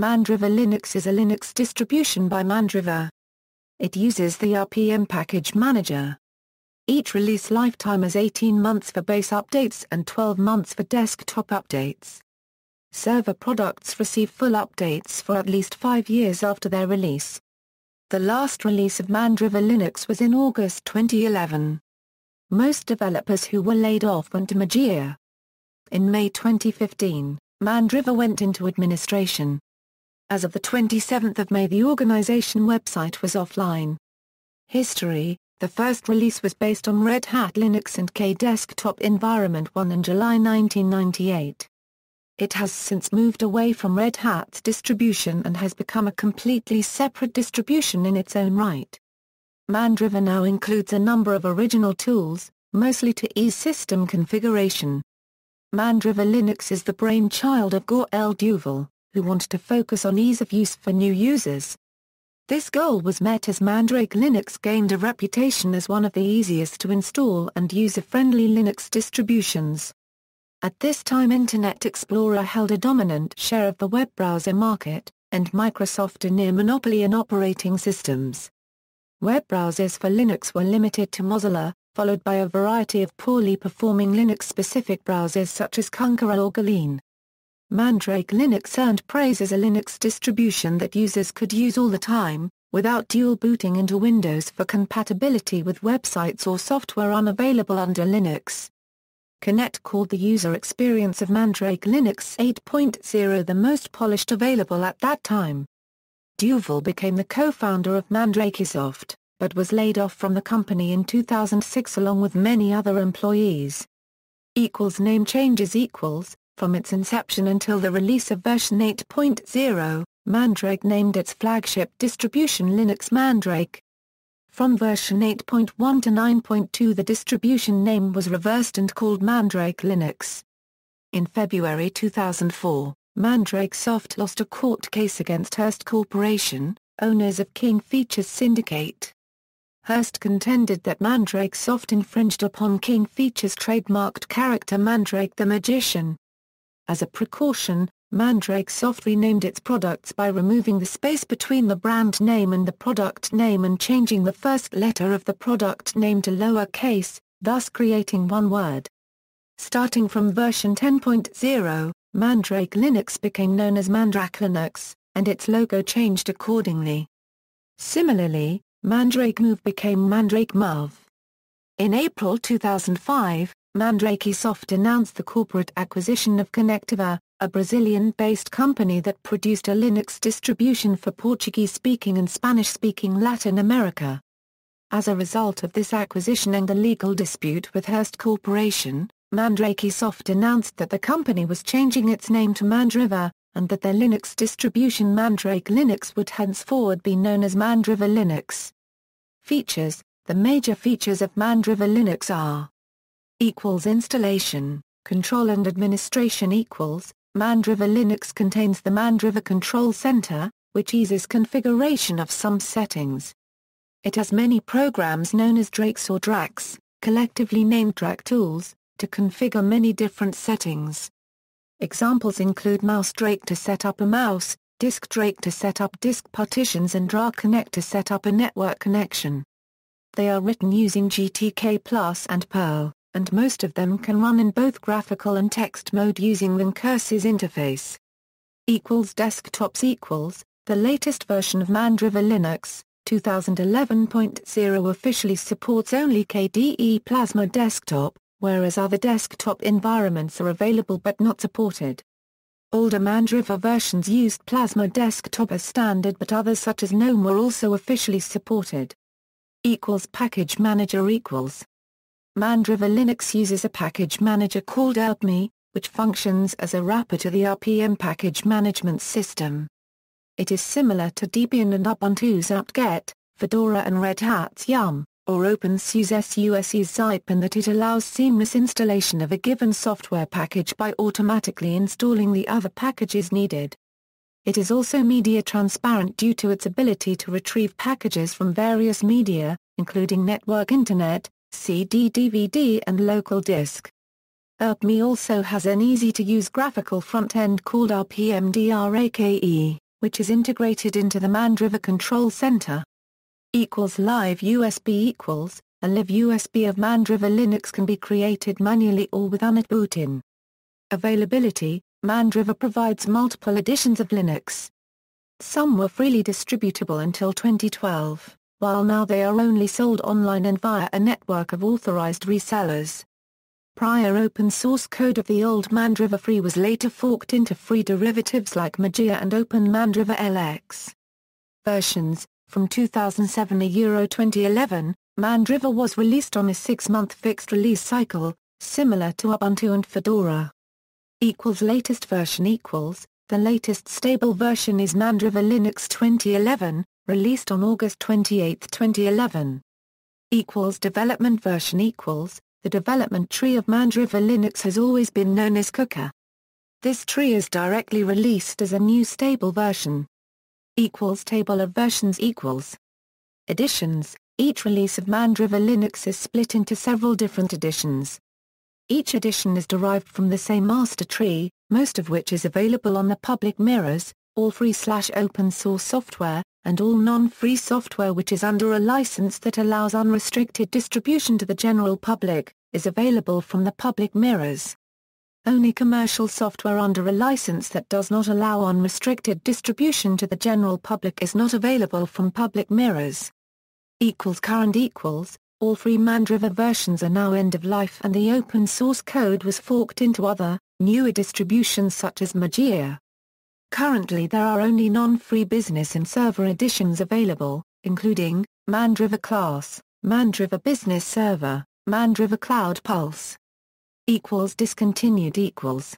Mandriva Linux is a Linux distribution by Mandriva. It uses the RPM package manager. Each release lifetime is 18 months for base updates and 12 months for desktop updates. Server products receive full updates for at least five years after their release. The last release of Mandriva Linux was in August 2011. Most developers who were laid off went to Mageia. In May 2015, Mandriva went into administration. As of the 27th of May the organization website was offline. History The first release was based on Red Hat Linux and K-Desktop Environment 1 in July 1998. It has since moved away from Red Hat's distribution and has become a completely separate distribution in its own right. Mandriva now includes a number of original tools, mostly to ease system configuration. Mandriva Linux is the brainchild of Gaël Duval who wanted to focus on ease of use for new users. This goal was met as Mandrake Linux gained a reputation as one of the easiest to install and user-friendly Linux distributions. At this time Internet Explorer held a dominant share of the web browser market, and Microsoft a near monopoly in operating systems. Web browsers for Linux were limited to Mozilla, followed by a variety of poorly performing Linux-specific browsers such as Konqueror or Galeon. Mandrake Linux earned praise as a Linux distribution that users could use all the time, without dual booting into Windows for compatibility with websites or software unavailable under Linux. ConnectConnect called the user experience of Mandrake Linux 8.0 the most polished available at that time. Duval became the co-founder of Mandrakesoft, but was laid off from the company in 2006 along with many other employees. Equals name changes equals, from its inception until the release of version 8.0, Mandrake named its flagship distribution Linux Mandrake. From version 8.1 to 9.2 the distribution name was reversed and called Mandrake Linux. In February 2004, Mandrakesoft lost a court case against Hearst Corporation, owners of King Features Syndicate. Hearst contended that Mandrakesoft infringed upon King Features' trademarked character Mandrake the Magician. As a precaution, Mandrakesoft renamed its products by removing the space between the brand name and the product name and changing the first letter of the product name to lowercase, thus creating one word. Starting from version 10.0, Mandrake Linux became known as Mandrake Linux, and its logo changed accordingly. Similarly, Mandrake Move became Mandrake Move. In April 2005, Mandrakesoft announced the corporate acquisition of Conectiva, a Brazilian-based company that produced a Linux distribution for Portuguese-speaking and Spanish-speaking Latin America. As a result of this acquisition and the legal dispute with Hearst Corporation, Mandrakesoft announced that the company was changing its name to Mandriva, and that their Linux distribution Mandrake Linux would henceforward be known as Mandriva Linux. Features The major features of Mandriva Linux are equals installation, control and administration equals, Mandriva Linux contains the Mandriva Control Center, which eases configuration of some settings. It has many programs known as Drakes or Draks, collectively named Drac tools, to configure many different settings. Examples include Mouse Drake to set up a mouse, Disk Drake to set up disk partitions and drakconnect to set up a network connection. They are written using GTK Plus and Perl and most of them can run in both graphical and text mode using the Curses interface. Equals desktops equals, the latest version of Mandriva Linux, 2011.0 officially supports only KDE Plasma Desktop, whereas other desktop environments are available but not supported. Older Mandriva versions used Plasma Desktop as standard but others such as GNOME were also officially supported. Equals Package Manager equals Mandriva Linux uses a package manager called urpmi, which functions as a wrapper to the RPM package management system. It is similar to Debian and Ubuntu's apt-get, Fedora and Red Hat's Yum, or OpenSUSE SUSE's Zype in that it allows seamless installation of a given software package by automatically installing the other packages needed. It is also media transparent due to its ability to retrieve packages from various media, including network internet, CD-DVD and local disk. urpmi also has an easy-to-use graphical front-end called RPM DRAKE. which is integrated into the Mandriva Control Center. Equals Live USB equals, a live USB of Mandriva Linux can be created manually or with UNetbootin. Availability, Mandriva provides multiple editions of Linux. Some were freely distributable until 2012, while now they are only sold online and via a network of authorized resellers. Prior open source code of the old Mandriva Free was later forked into free derivatives like Mageia and Open Mandriva LX. Versions From 2007 a Euro 2011, Mandriva was released on a six-month fixed release cycle, similar to Ubuntu and Fedora. Equals latest version equals, the latest stable version is Mandriva Linux 2011, released on August 28, 2011. Equals development version equals, the development tree of Mandriva Linux has always been known as Cooker. This tree is directly released as a new stable version. Equals table of versions equals. Editions Each release of Mandriva Linux is split into several different editions. Each edition is derived from the same master tree, most of which is available on the public mirrors, all free slash open source software, and all non-free software which is under a license that allows unrestricted distribution to the general public, is available from the public mirrors. Only commercial software under a license that does not allow unrestricted distribution to the general public is not available from public mirrors. Equals current equals, all free Mandriva versions are now end of life and the open source code was forked into other, newer distributions such as Mageia. Currently there are only non-free business and server editions available, including, Mandriva Class, Mandriva Business Server, Mandriva Cloud Pulse. Equals discontinued equals.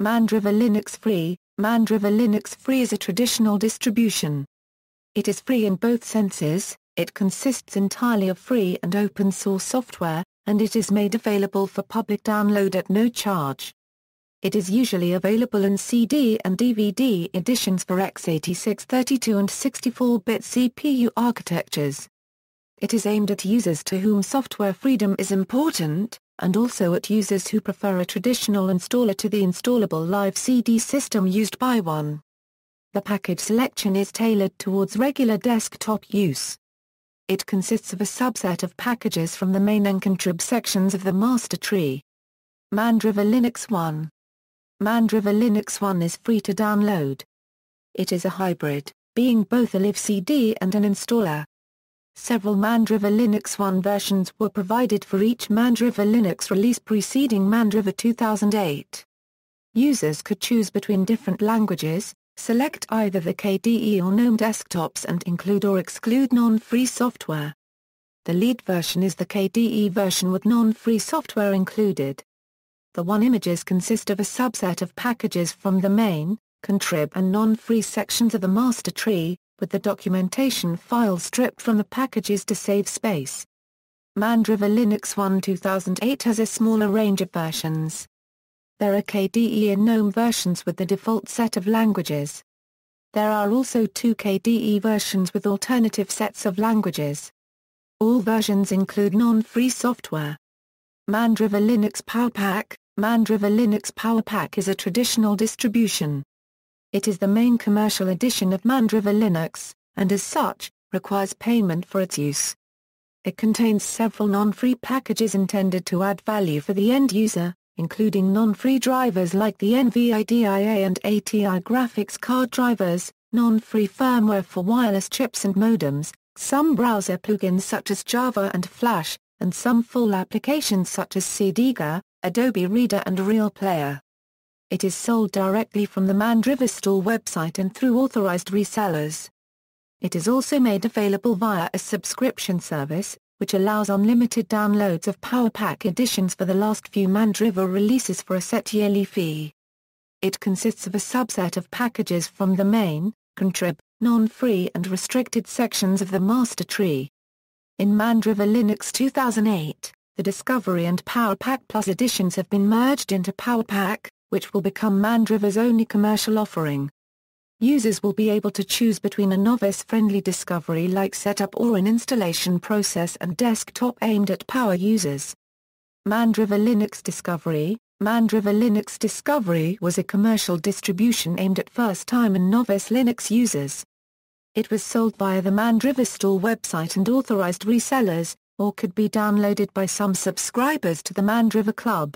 Mandriva Linux Free, Mandriva Linux Free is a traditional distribution. It is free in both senses, it consists entirely of free and open source software, and it is made available for public download at no charge. It is usually available in CD and DVD editions for x86 32 and 64-bit CPU architectures. It is aimed at users to whom software freedom is important, and also at users who prefer a traditional installer to the installable live CD system used by one. The package selection is tailored towards regular desktop use. It consists of a subset of packages from the main and contrib sections of the master tree. Mandriva Linux 1 Mandriva Linux 1 is free to download. It is a hybrid, being both a live CD and an installer. Several Mandriva Linux 1 versions were provided for each Mandriva Linux release preceding Mandriva 2008. Users could choose between different languages, select either the KDE or GNOME desktops and include or exclude non-free software. The lead version is the KDE version with non-free software included. The one images consist of a subset of packages from the main, contrib and non-free sections of the master tree, with the documentation file stripped from the packages to save space. Mandriva Linux 1 2008 has a smaller range of versions. There are KDE and GNOME versions with the default set of languages. There are also two KDE versions with alternative sets of languages. All versions include non-free software. Mandriva Linux PowerPack, Mandriva Linux PowerPack is a traditional distribution. It is the main commercial edition of Mandriva Linux, and as such, requires payment for its use. It contains several non-free packages intended to add value for the end user, including non-free drivers like the NVIDIA and ATI graphics card drivers, non-free firmware for wireless chips and modems, some browser plugins such as Java and Flash, and some full applications such as Cedega, Adobe Reader and Real Player. It is sold directly from the Mandriva store website and through authorized resellers. It is also made available via a subscription service, which allows unlimited downloads of PowerPack editions for the last few Mandriva releases for a set yearly fee. It consists of a subset of packages from the main, contrib, non-free and restricted sections of the master tree. In Mandriva Linux 2008, the Discovery and PowerPack Plus editions have been merged into PowerPack, which will become Mandriva's only commercial offering. Users will be able to choose between a novice-friendly discovery-like setup or an installation process and desktop aimed at power users. Mandriva Linux Discovery Mandriva Linux Discovery was a commercial distribution aimed at first-time and novice Linux users. It was sold via the Mandriva Store website and authorized resellers, or could be downloaded by some subscribers to the Mandriva Club.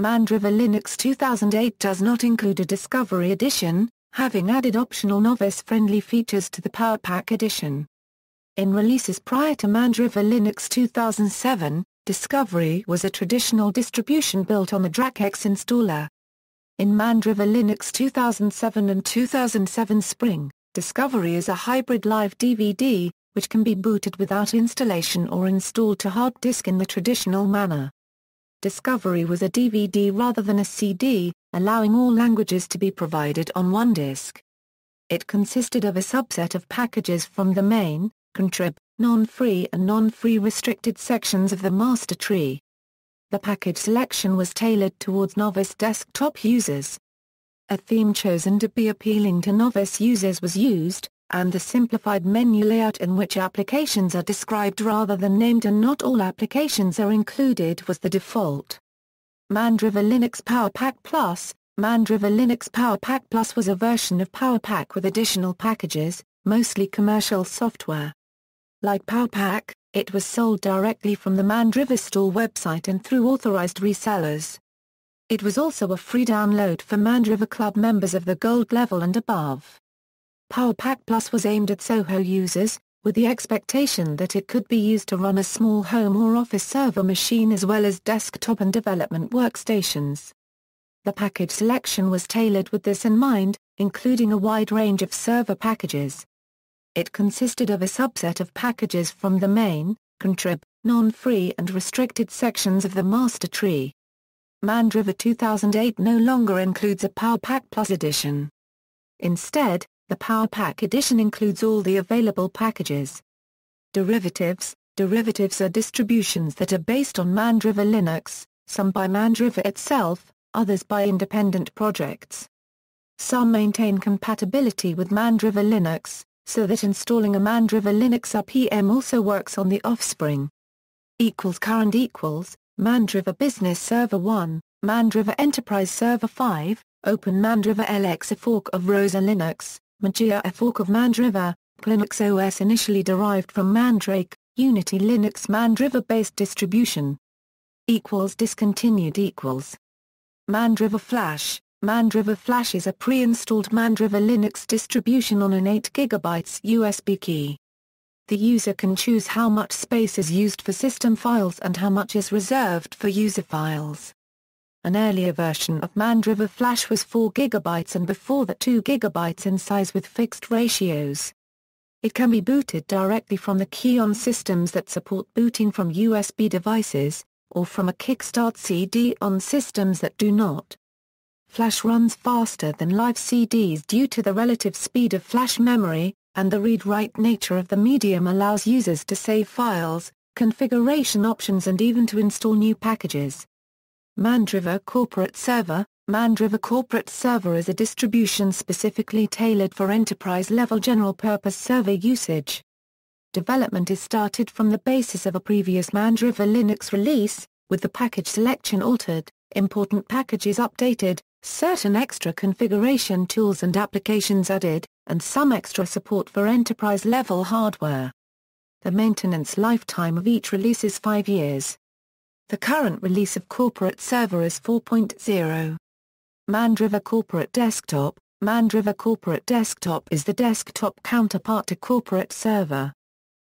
Mandriva Linux 2008 does not include a Discovery edition, having added optional novice-friendly features to the PowerPack edition. In releases prior to Mandriva Linux 2007, Discovery was a traditional distribution built on the DrakX installer. In Mandriva Linux 2007 and 2007 Spring, Discovery is a hybrid live DVD, which can be booted without installation or installed to hard disk in the traditional manner. Discovery was a DVD rather than a CD, allowing all languages to be provided on one disk. It consisted of a subset of packages from the main, contrib, non-free and non-free restricted sections of the master tree. The package selection was tailored towards novice desktop users. A theme chosen to be appealing to novice users was used, and the simplified menu layout in which applications are described rather than named and not all applications are included was the default. Mandriva Linux PowerPack Plus Mandriva Linux PowerPack Plus was a version of PowerPack with additional packages, mostly commercial software. Like PowerPack, it was sold directly from the Mandriva Store website and through authorized resellers. It was also a free download for Mandriva Club members of the gold level and above. PowerPack Plus was aimed at Soho users, with the expectation that it could be used to run a small home or office server machine as well as desktop and development workstations. The package selection was tailored with this in mind, including a wide range of server packages. It consisted of a subset of packages from the main, contrib, non-free and restricted sections of the master tree. Mandriva 2008 no longer includes a PowerPack Plus edition. Instead, the PowerPack edition includes all the available packages. Derivatives Derivatives are distributions that are based on Mandriva Linux, some by Mandriva itself, others by independent projects. Some maintain compatibility with Mandriva Linux, so that installing a Mandriva Linux RPM also works on the offspring. Equals current equals, Mandriva Business Server 1, Mandriva Enterprise Server 5, Open Mandriva LX a fork of Rosa Linux, Mageia a fork of Mandriva, Linux OS initially derived from Mandrake, Unity Linux Mandriva-based distribution. Equals discontinued equals. Mandriva Flash, Mandriva Flash is a pre-installed Mandriva Linux distribution on an 8GB USB key. The user can choose how much space is used for system files and how much is reserved for user files. An earlier version of Mandriva Flash was 4GB and before that 2GB in size with fixed ratios. It can be booted directly from the key on systems that support booting from USB devices, or from a Kickstart CD on systems that do not. Flash runs faster than live CDs due to the relative speed of flash memory, and the read-write nature of the medium allows users to save files, configuration options and even to install new packages. Mandriva Corporate Server Mandriva Corporate Server is a distribution specifically tailored for enterprise-level general-purpose server usage. Development is started from the basis of a previous Mandriva Linux release, with the package selection altered, important packages updated, certain extra configuration tools and applications added, and some extra support for enterprise-level hardware. The maintenance lifetime of each release is 5 years. The current release of Corporate Server is 4.0. Mandriva Corporate Desktop Mandriva Corporate Desktop is the desktop counterpart to Corporate Server.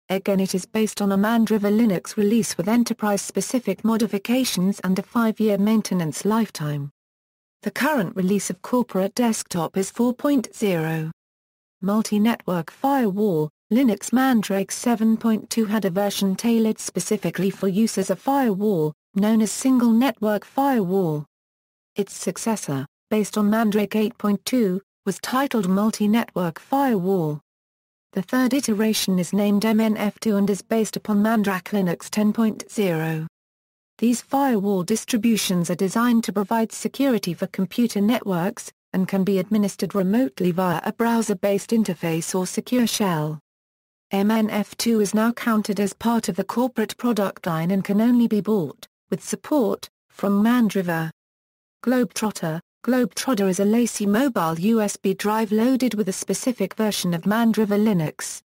Again it is based on a Mandriva Linux release with enterprise-specific modifications and a 5-year maintenance lifetime. The current release of Corporate Desktop is 4.0. Multi-network firewall, Linux Mandrake 7.2 had a version tailored specifically for use as a firewall, known as Single Network Firewall. Its successor, based on Mandrake 8.2, was titled Multi-Network Firewall. The third iteration is named MNF2 and is based upon Mandrake Linux 10.0. These firewall distributions are designed to provide security for computer networks, and can be administered remotely via a browser-based interface or secure shell. MNF2 is now counted as part of the corporate product line and can only be bought, with support, from Mandriva. Globetrotter Globetrotter is a LaCie mobile USB drive loaded with a specific version of Mandriva Linux.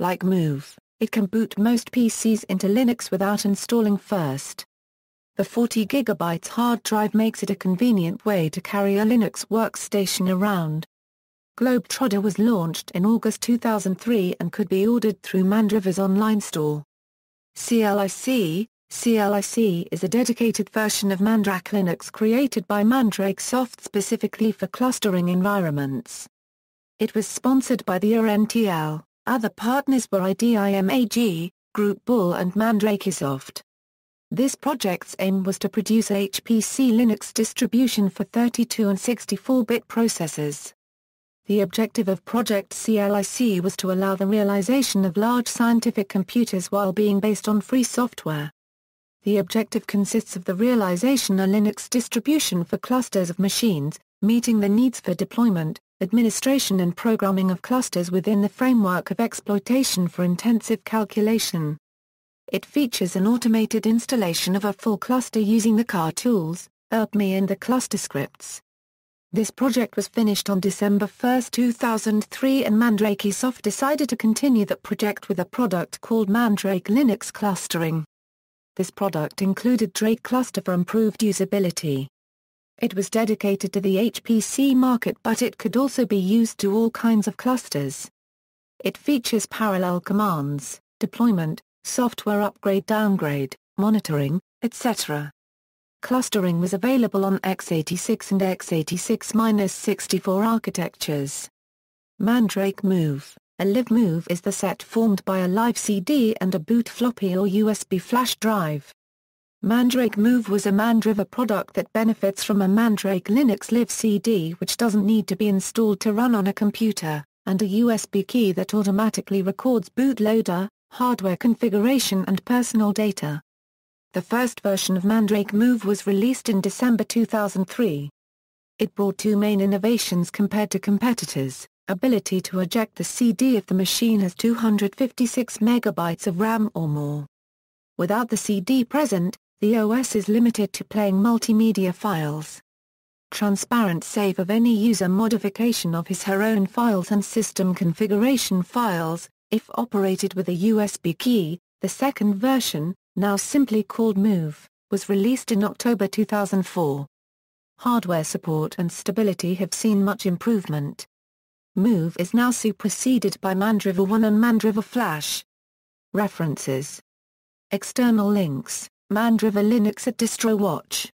Like Move, it can boot most PCs into Linux without installing first. The 40GB hard drive makes it a convenient way to carry a Linux workstation around. Globetrotter was launched in August 2003 and could be ordered through Mandriva's online store. CLIC, CLIC is a dedicated version of Mandrake Linux created by Mandrakesoft specifically for clustering environments. It was sponsored by the URNTL, other partners were IDIMAG, Group Bull and Mandrakesoft. This project's aim was to produce HPC Linux distribution for 32 and 64-bit processors. The objective of Project CLIC was to allow the realization of large scientific computers while being based on free software. The objective consists of the realization of Linux distribution for clusters of machines, meeting the needs for deployment, administration and programming of clusters within the framework of exploitation for intensive calculation. It features an automated installation of a full cluster using the KA tools, URPMI and the cluster scripts. This project was finished on December 1, 2003 and Mandrakesoft decided to continue that project with a product called Mandrake Linux Clustering. This product included Drake Cluster for improved usability. It was dedicated to the HPC market but it could also be used to all kinds of clusters. It features parallel commands, deployment, software upgrade downgrade, monitoring, etc. Clustering was available on x86 and x86-64 architectures. Mandrake Move a live move is the set formed by a live CD and a boot floppy or USB flash drive. Mandrake Move was a Mandriva product that benefits from a Mandrake Linux Live CD which doesn't need to be installed to run on a computer, and a USB key that automatically records bootloader, hardware configuration and personal data. The first version of Mandrake Move was released in December 2003. It brought two main innovations compared to competitors ability to eject the CD if the machine has 256 megabytes of RAM or more. Without the CD present, the OS is limited to playing multimedia files. Transparent save of any user modification of his her own files and system configuration files, if operated with a USB key, the second version, now simply called Move, was released in October 2004. Hardware support and stability have seen much improvement. Move is now superseded by Mandriva One and Mandriva Flash. References External links, Mandriva Linux at DistroWatch